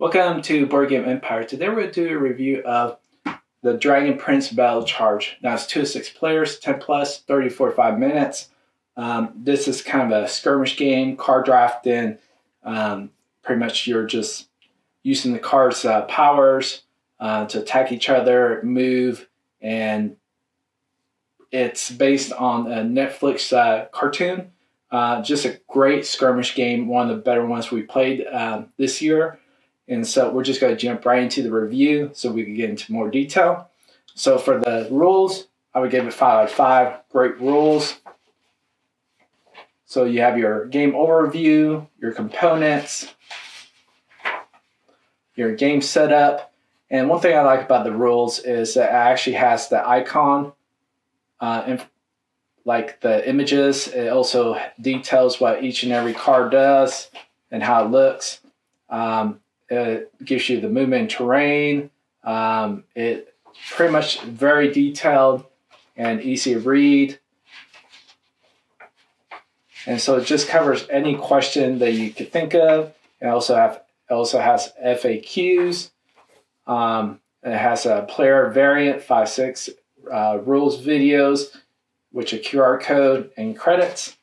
Welcome to Board Game Empire. Today we're going to do a review of the Dragon Prince Battlecharged. Now it's two to six players, 10 plus, 30 to 45 minutes. Um, this is kind of a skirmish game, card drafting. Um, pretty much you're just using the cards' uh, powers uh, to attack each other, move, and it's based on a Netflix uh, cartoon. Uh, just a great skirmish game, one of the better ones we played uh, this year. And so we're just going to jump right into the review so we can get into more detail. So for the rules, I would give it 5 out of 5. Great rules. So you have your game overview, your components, your game setup. And one thing I like about the rules is that it actually has the icon, uh, and like the images. It also details what each and every card does and how it looks. Um, it gives you the movement terrain. Um, it pretty much very detailed and easy to read. And so it just covers any question that you could think of. It also have it also has FAQs. Um, it has a player variant five six uh, rules videos, which a QR code and credits.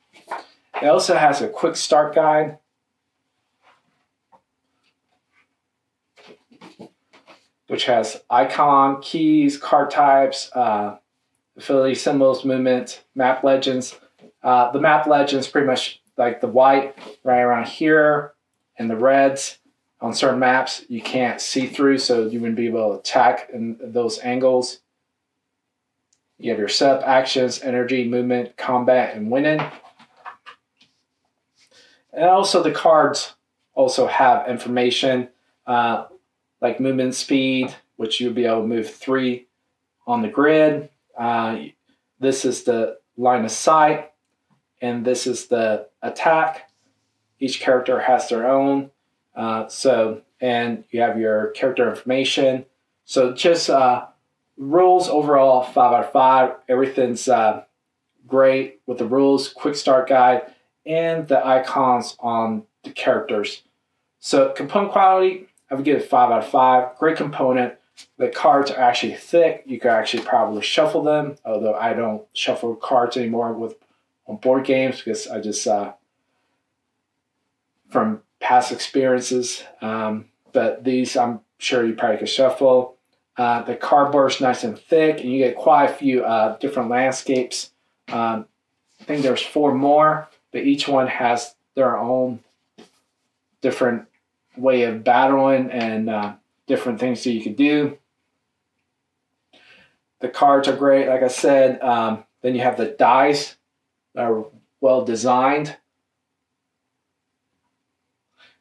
It also has a quick start guide which has icon, keys, card types, uh, symbols, movement, map legends. Uh, the map legends pretty much like the white right around here and the reds on certain maps you can't see through, so you wouldn't be able to attack in those angles. You have your setup actions, energy, movement, combat, and winning. And also the cards also have information. Uh, like movement speed, which you'll be able to move three on the grid. Uh, this is the line of sight, and this is the attack. Each character has their own. Uh, so, and you have your character information. So, just uh, rules overall, five out of five. Everything's uh, great with the rules, quick start guide, and the icons on the characters. So, component quality, I would give it five out of five. Great component. The cards are actually thick. You could actually probably shuffle them, although I don't shuffle cards anymore with on board games because I just uh, from past experiences. Um, but these, I'm sure you probably could shuffle. Uh, the cardboard is nice and thick, and you get quite a few uh, different landscapes. Um, I think there's four more, but each one has their own different way of battling and uh, different things that you could do. The cards are great, like I said. Um, then you have the dice that are well designed.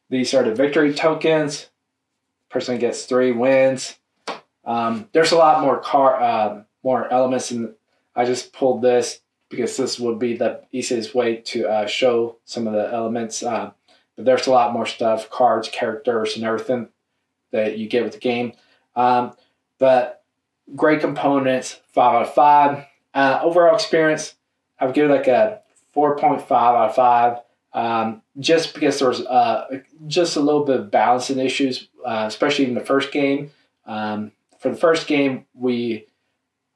These are the victory tokens. Person gets three wins. Um, there's a lot more car, uh, more elements, and I just pulled this because this would be the easiest way to uh, show some of the elements. Uh, but there's a lot more stuff, cards, characters, and everything that you get with the game. Um, but great components, five out of five. Uh, overall experience, I would give like a 4.5 out of five. Um, just because there was uh, just a little bit of balancing issues, uh, especially in the first game. Um, for the first game, we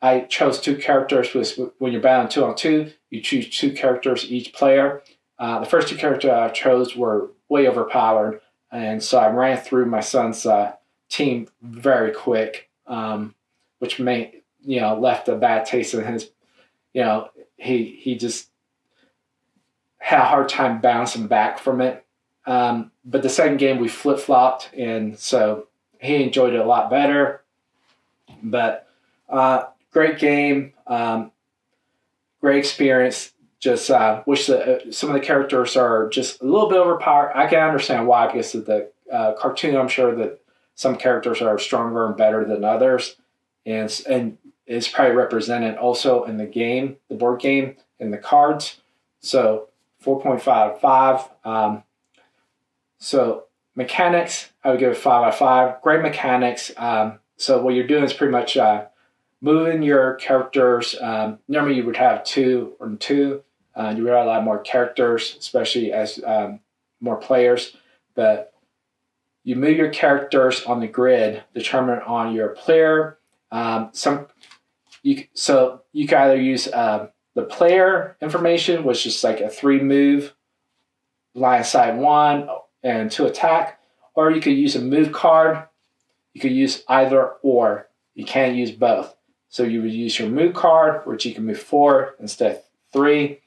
I chose two characters. When you're battling two on two, you choose two characters each player. Uh, the first two characters I chose were way overpowered, and so I ran through my son's uh, team very quick, um, which made you know left a bad taste in his. You know, he he just had a hard time bouncing back from it. Um, but the second game we flip flopped, and so he enjoyed it a lot better. But uh, great game, um, great experience just uh, wish that uh, some of the characters are just a little bit overpowered. I can understand why because of the uh, cartoon. I'm sure that some characters are stronger and better than others, and and is probably represented also in the game, the board game, in the cards. So 4.55. Um, so mechanics, I would give it five out of five. Great mechanics. Um, so what you're doing is pretty much uh, moving your characters. Um, normally you would have two or two uh, you a lot more characters, especially as um, more players. But you move your characters on the grid determined on your player. Um, some you so you can either use uh, the player information, which is like a three move line side one and two attack, or you could use a move card. You could use either or. You can't use both. So you would use your move card, which you can move four instead of three.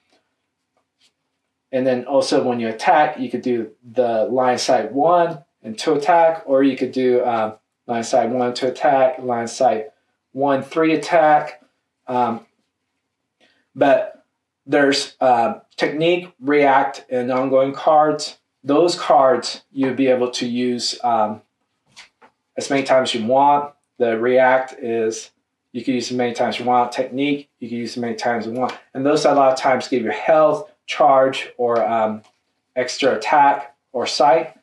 And then also when you attack, you could do the line side one and two attack, or you could do um, line side one to attack, line side one three attack. Um, but there's uh, technique, react, and ongoing cards. Those cards you'll be able to use um, as many times as you want. The react is you can use as many times as you want. Technique you can use as many times as you want, and those a lot of times give you health, charge, or um, extra attack or sight.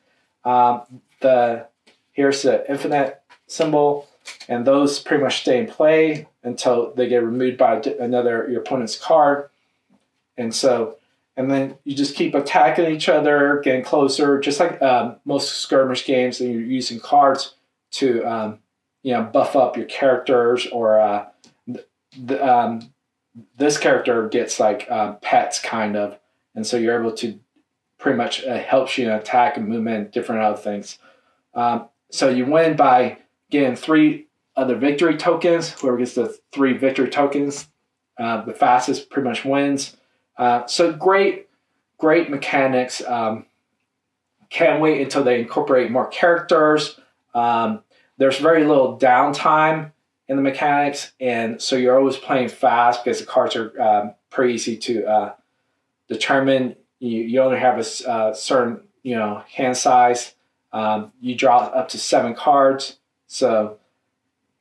Um, the here's the infinite symbol, and those pretty much stay in play until they get removed by another your opponent's card. And so, and then you just keep attacking each other, getting closer, just like um, most skirmish games. And you're using cards to, um, you know, buff up your characters, or uh, the, um, this character gets like uh, pets, kind of, and so you're able to pretty much uh, helps you in attack and movement, different other things. Um, so you win by getting three other victory tokens. Whoever gets the three victory tokens, uh, the fastest pretty much wins. Uh, so great, great mechanics. Um, can't wait until they incorporate more characters. Um, there's very little downtime in the mechanics, and so you're always playing fast because the cards are um, pretty easy to uh, determine. You, you only have a uh, certain you know hand size. Um, you draw up to seven cards, so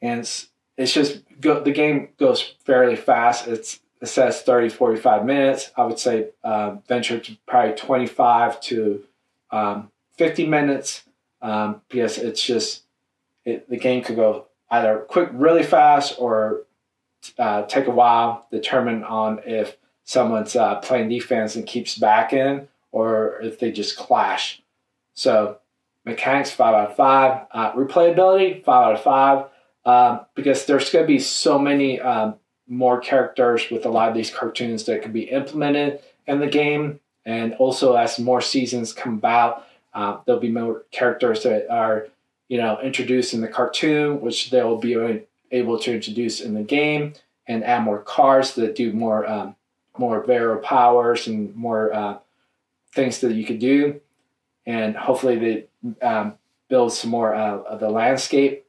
and it's, it's just go, the game goes fairly fast. It's it says 30, 45 minutes. I would say uh, venture to probably 25 to um, 50 minutes um, because it's just it, the game could go either quick, really fast, or uh, take a while, determine on if someone's uh, playing defense and keeps back in, or if they just clash. So mechanics five out of five, uh, replayability five out of five um, because there's going to be so many um, more characters with a lot of these cartoons that can be implemented in the game. And also, as more seasons come about, uh, there'll be more characters that are, you know, introduced in the cartoon, which they'll be able to introduce in the game, and add more cars that do more, um, more variable powers and more uh, things that you could do. And hopefully, they um, build some more uh, of the landscape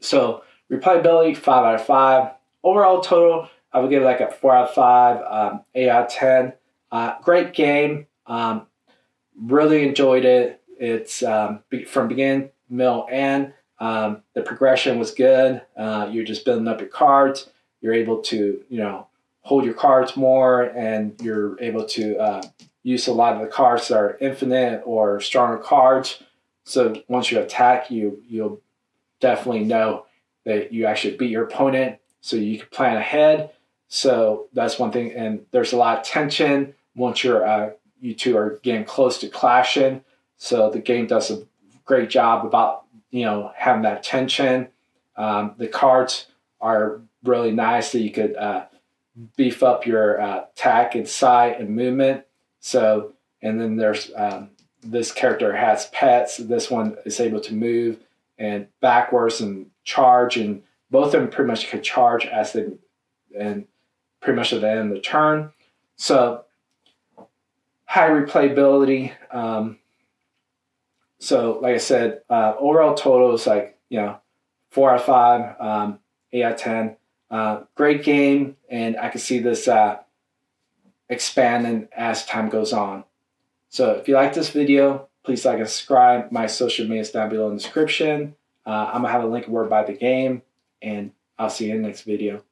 so replayability, five out of five. Overall total, I would give it like a four out of five, um, eight out of ten. Uh, great game. Um, really enjoyed it. It's um, from begin, middle, end. Um, the progression was good. Uh, you're just building up your cards. You're able to, you know, hold your cards more, and you're able to uh, use a lot of the cards that are infinite or stronger cards. So once you attack, you you'll definitely know that you actually beat your opponent so you can plan ahead. So that's one thing. And there's a lot of tension once you're uh, you two are getting close to clashing. So the game does a great job about you know having that tension. Um, the cards are really nice that you could uh, beef up your uh, attack and sight and movement. So and then there's um, this character has pets. This one is able to move and backwards and charge, and both of them pretty much could charge as they and pretty much at the end of the turn. So high replayability. Um, so like I said, uh, overall total is like you know four out of five, um, eight out of ten. Uh, great game, and I can see this uh, expanding as time goes on. So if you like this video, Please like and subscribe. My social media is down below in the description. Uh, I'm going to have a link where buy the game, and I'll see you in the next video.